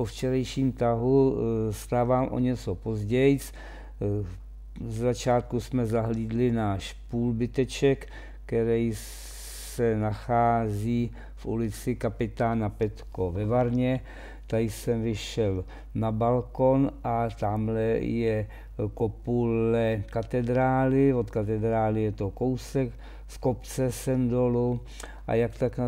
po včerejším tahu stávám o něco později. Z začátku jsme zahlídli náš půlbyteček, který se nachází v ulici Kapitána Petko ve Varně. Tady jsem vyšel na balkon a tamhle je kopule katedrály. Od katedrály je to kousek, z kopce sem dolů. A jak tak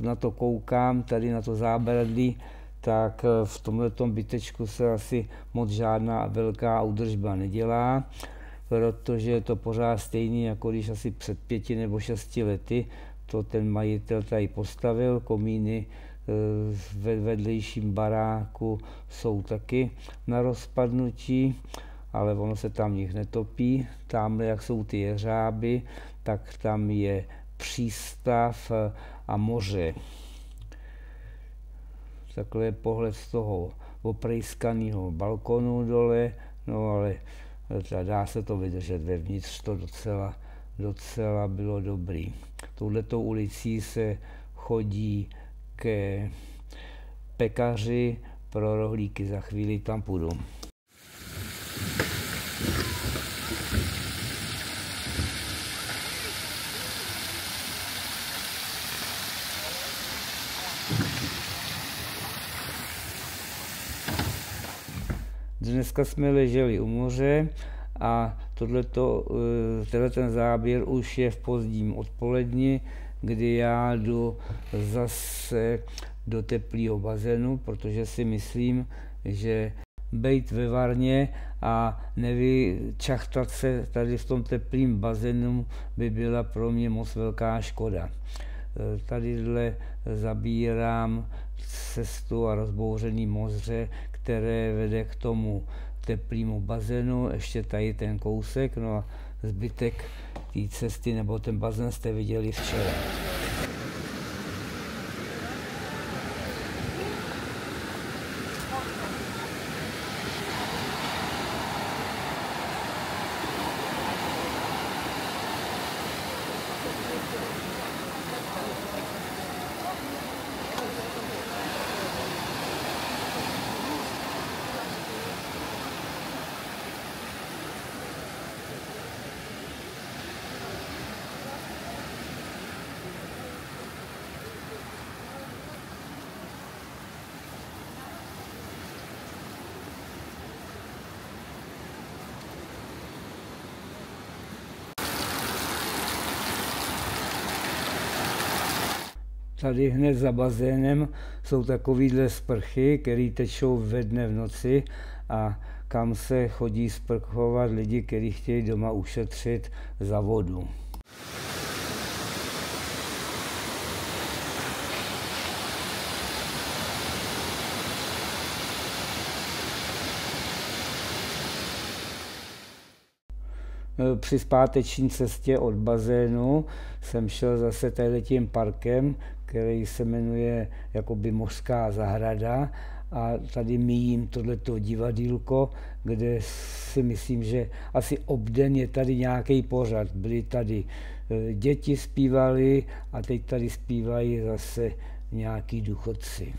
na to koukám, tady na to zábradlí, tak v tomto bytečku se asi moc žádná velká údržba nedělá, protože je to pořád stejný, jako když asi před pěti nebo šesti lety to ten majitel tady postavil, komíny eh, ve vedlejším baráku jsou taky na rozpadnutí, ale ono se tam nich netopí. Tamhle, jak jsou ty jeřáby, tak tam je přístav eh, a moře. Takhle je pohled z toho oprejskaného balkonu dole, no ale dá se to vydržet vevnitř, to docela docela bylo dobrý. Touhletou ulicí se chodí ke pekaři pro rohlíky. Za chvíli tam půjdu. Dneska jsme leželi u moře a tohleto, eh, tenhle ten záběr už je v pozdním odpoledni, kdy já jdu zase do teplého bazénu, protože si myslím, že být ve Varně a nevyčachtat se tady v tom teplém bazénu by byla pro mě moc velká škoda. Eh, tadyhle zabírám cestu a rozbouřený moře, které vede k tomu teplému bazénu, ještě tady ten kousek, no a zbytek té cesty nebo ten bazén jste viděli včera. Tady hned za bazénem jsou takovýhle sprchy, které tečou ve dne v noci a kam se chodí sprchovat lidi, kteří chtějí doma ušetřit za vodu. Při zpáteční cestě od bazénu jsem šel zase tím parkem, který se jmenuje jakoby mořská zahrada a tady míjím tohleto divadílko, kde si myslím, že asi obden je tady nějaký pořad. Byly tady e, děti zpívali a teď tady zpívají zase nějaký důchodci.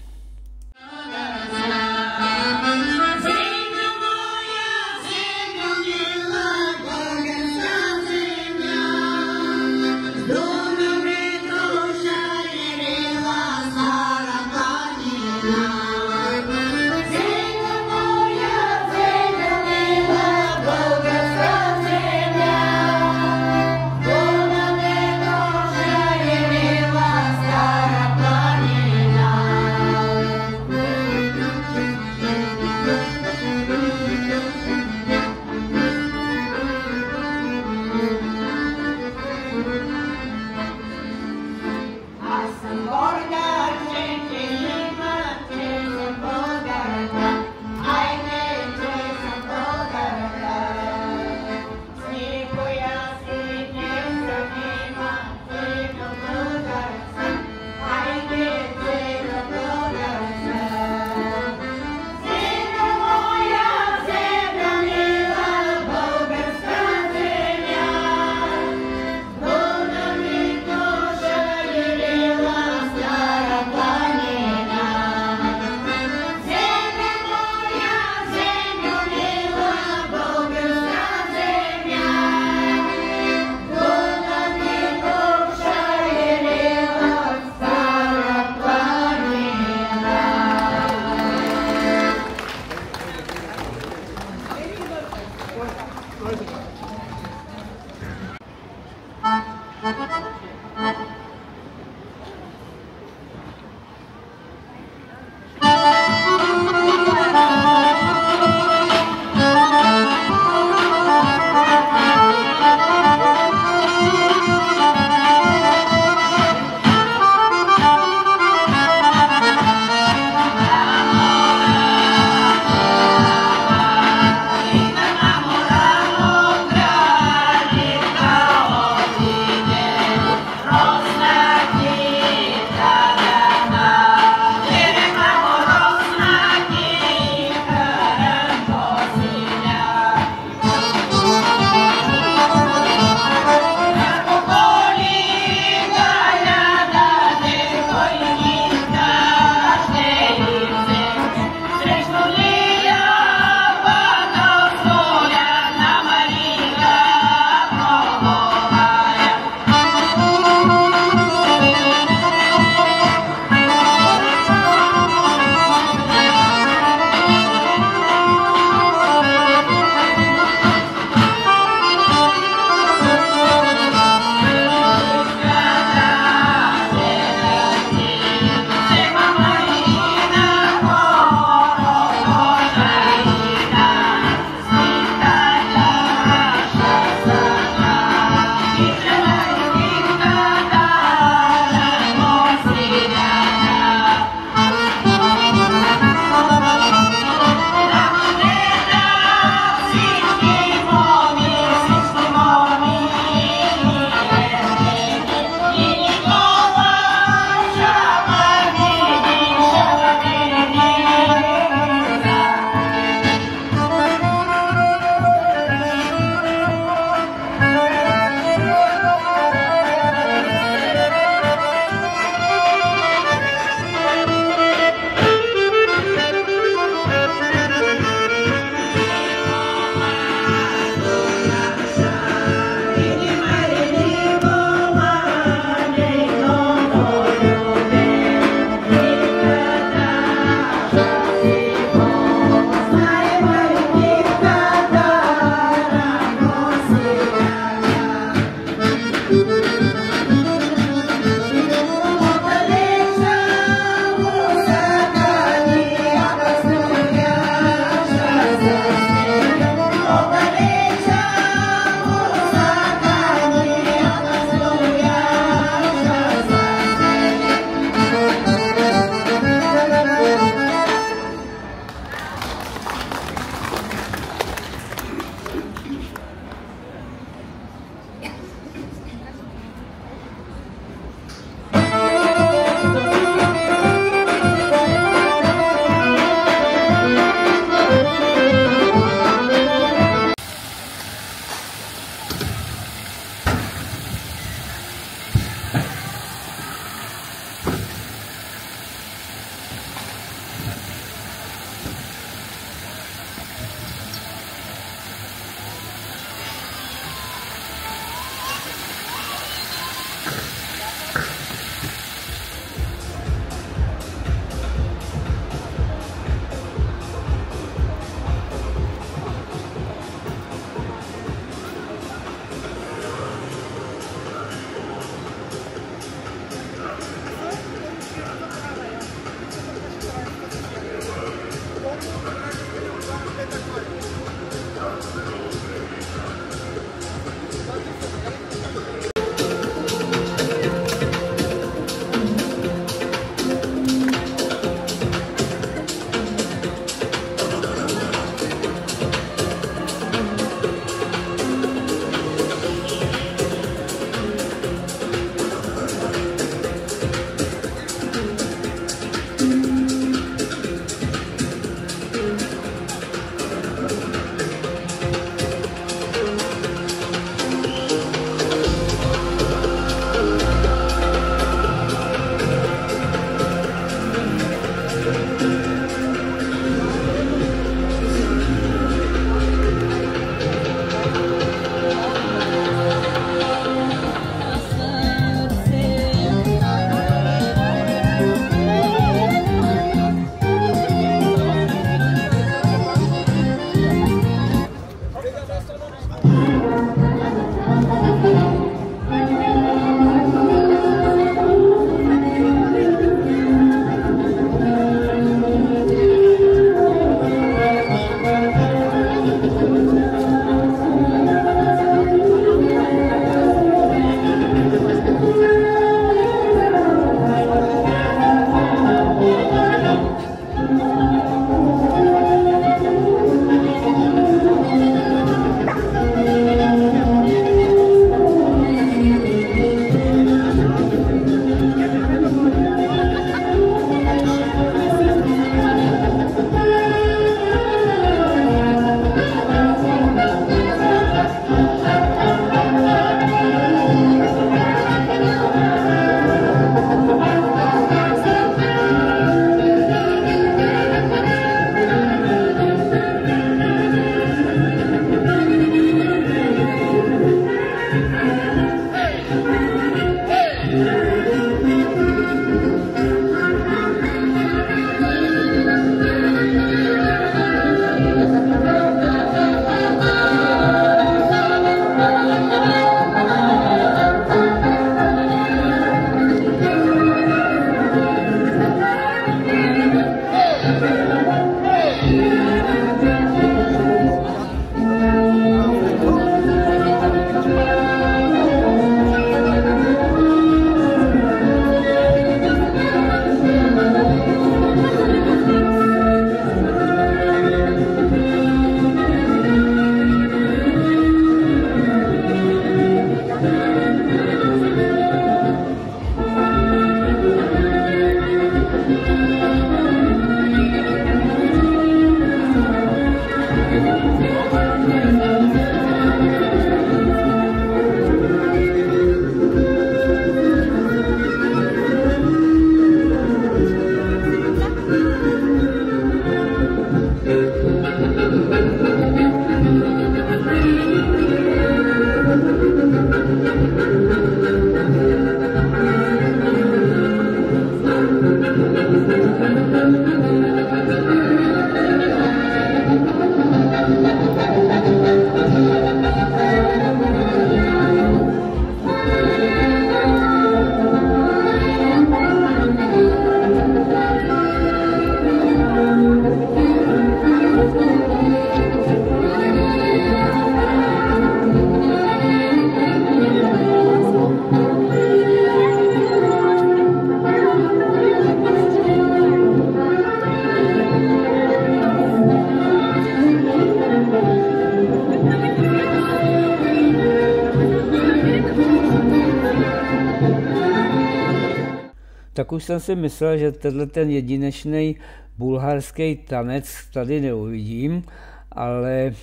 Tak už jsem si myslel, že tenhle ten jedinečný bulharský tanec tady neuvidím, ale e,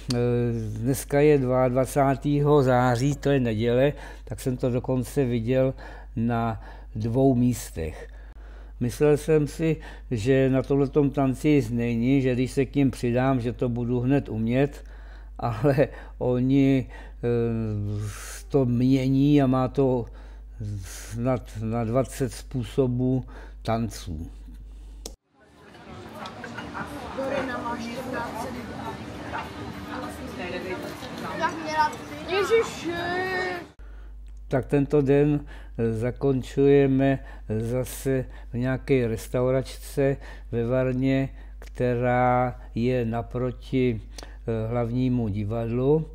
dneska je 22. září, to je neděle, tak jsem to dokonce viděl na dvou místech. Myslel jsem si, že na tomto tanci není, že když se k ním přidám, že to budu hned umět, ale oni e, to mění a má to na, na 20 způsobů tanců. Tak tento den zakončujeme zase v nějaké restauračce ve Varně, která je naproti eh, hlavnímu divadlu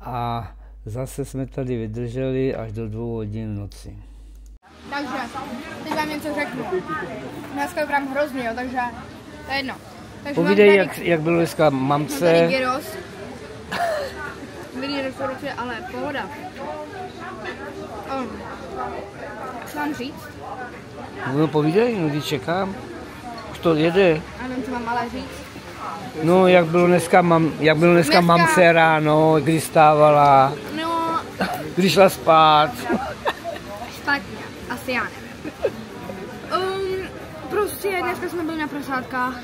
a Zase jsme tady vydrželi až do dvou hodin noci. Takže, teď vám něco řeknu. Dneska hrám hrozně, jo, takže to je jedno. Takže Povídej, jak, jak bylo dneska mamce. Mám gyros. Milý restaurace, ale pohoda. Um, co mám říct? No povídej, no když čekám. Už to jede. Nevím, co mám ale říct. No, jak bylo dneska, mam, jak bylo dneska, dneska mamce ráno, kdy stávala, no, když šla spát. Špatně, asi já nevím. Um, prostě dneska jsme byli na prasátkách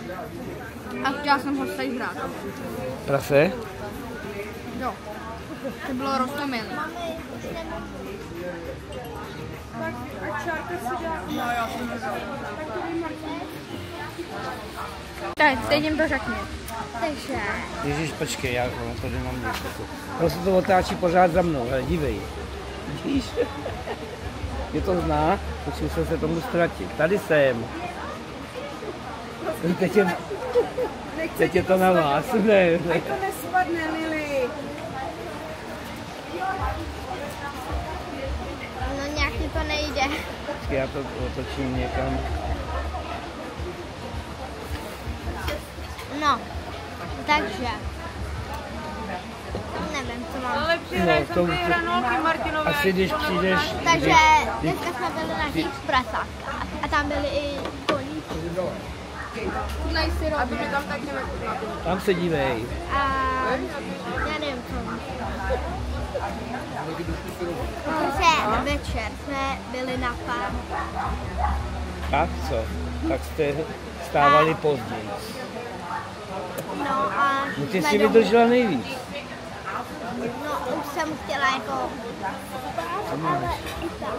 a chtěla jsem ho tady hrát. Prase? Jo, to bylo roztomilé. No, já jsem tak, teď jim to řekni. Takže... Ježíš, počkej, já to nemám jistotu. Prostě to otáčí pořád za mnou, hele, dívej. Vidíš? Je to zná, počkej jsem se tomu ztratit. Tady jsem. Teď je, teď je to na vás, ne? ne. to nespadne, Lili. No nějak to nejde. Počkej, já to otočím někam. No, takže. Nevím, co mám. Ale přihraj no, to, ty hranolky Martinové. Asi když přijdeš... Takže dneska jsme byli na těch prasátkách a tam byli i mi tam taky Tam se dívej. A já nevím, co Takže večer jsme byli na farmu. Tak co? Tak jste stávali později. No a... No ty jsi vydržela nejvíc. No už jsem chtěla jako... Ale i tak.